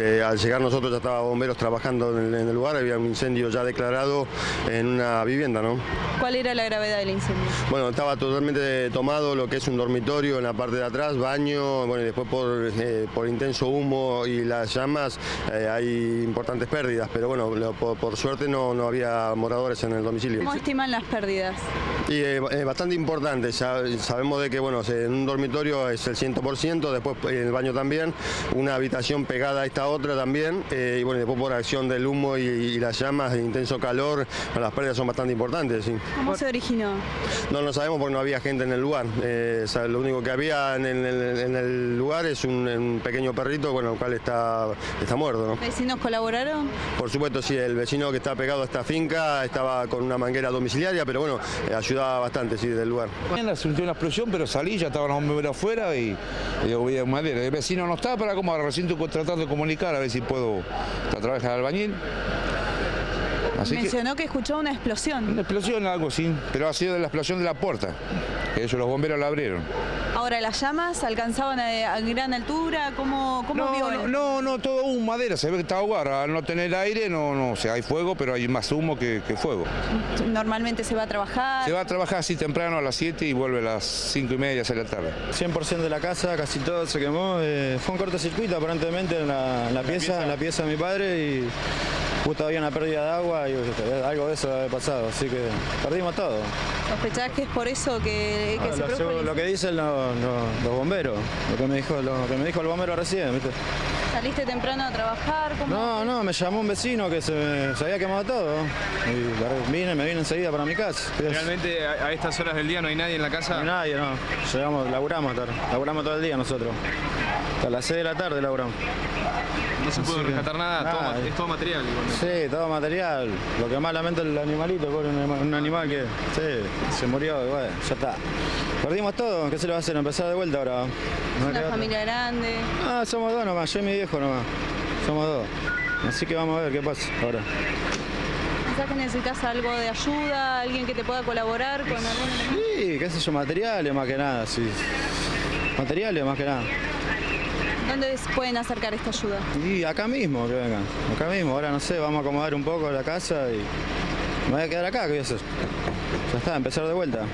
Eh, al llegar nosotros ya estaba bomberos trabajando en el, en el lugar, había un incendio ya declarado en una vivienda, ¿no? ¿Cuál era la gravedad del incendio? Bueno, estaba totalmente tomado lo que es un dormitorio en la parte de atrás, baño, bueno, y después por, eh, por intenso humo y las llamas eh, hay importantes pérdidas, pero bueno, lo- por, por suerte no, no había moradores en el domicilio. ¿Cómo estiman las pérdidas? Y eh, bastante importante, ya sabemos de que bueno, en un dormitorio es el 100%, después en el baño también, una habitación pegada a esta otra también, eh, y bueno, después por acción del humo y, y las llamas, de intenso calor, las pérdidas son bastante importantes, sí. ¿Cómo se originó? No lo sabemos porque no había gente en el lugar. Eh, o sea, lo único que había en el, en lugar es un, un pequeño perrito, bueno, el cual está, está muerto. ¿no? ¿Vecinos colaboraron? Por supuesto, sí, el vecino que está pegado a esta finca estaba con una manguera domiciliaria, pero bueno, eh, ayudaba bastante, sí, del lugar. Mañana sintió una explosión, pero salí, ya estaban los bomberos afuera y, y digo, voy a madera. El vecino no está, pero como recién estoy tratando de a ver si puedo trabajar albañil. Así Mencionó que escuchó una explosión. una explosión, algo así, pero ha sido de la explosión de la puerta, que ellos los bomberos la abrieron. Ahora, ¿las llamas alcanzaban a, a gran altura? ¿Cómo, cómo No, vio? no, él? no, no, todo humo, madera, se ve que está ahogado. Al no tener aire, no, no, o sea, hay fuego, pero hay más humo que, que fuego. Normalmente se va a trabajar. Se va a trabajar así temprano a las 7 y vuelve a las 5 y media, 6 de la tarde. 100% de la casa, casi todo se quemó. eh, fue un cortocircuito aparentemente en la, en la pieza, en la pieza de mi padre y justo había una pérdida de agua y eh, algo de eso había pasado, así que perdimos todo. ¿Sospechás que es por eso que, que Ah, se lo, lo que dicen los, los- los bomberos, lo que me dijo, lo que me dijo el bombero recién. ¿viste? ¿Saliste temprano a trabajar? ¿Cómo? No, no, me llamó un vecino que se, me- se había quemado todo y vine, me vine enseguida para mi casa. Realmente a, a estas horas del día no hay nadie en la No casa. hay nadie, no. Llegamos, laburamos, laburamos todo el día nosotros. Hasta las 6 de la tarde laburamos. No se pudo rescatar nada, todo nada. es todo material igualmente. Sí, todo material. Lo que más lamento es el animalito, pobre, un anima- un animal que sí, se murió, y bueno, ya está. Perdimos todo, ¿qué se le va a hacer? Empezar de vuelta ahora. Es una familia grande. Ah, somos dos nomás, yo y mi viejo nomás. Somos dos. Así que vamos a ver qué pasa ahora. ¿Pensás que necesitas algo de ayuda? ¿Alguien que te pueda colaborar con algún? Sí, qué sé yo, materiales más que nada, sí. Materiales más que nada. ¿Dónde pueden acercar esta ayuda? Y acá mismo, que vengan. Acá mismo, ahora no sé, vamos a acomodar un poco la casa y me voy a quedar acá, ¿qué voy a hacer? Ya está, empezar de vuelta.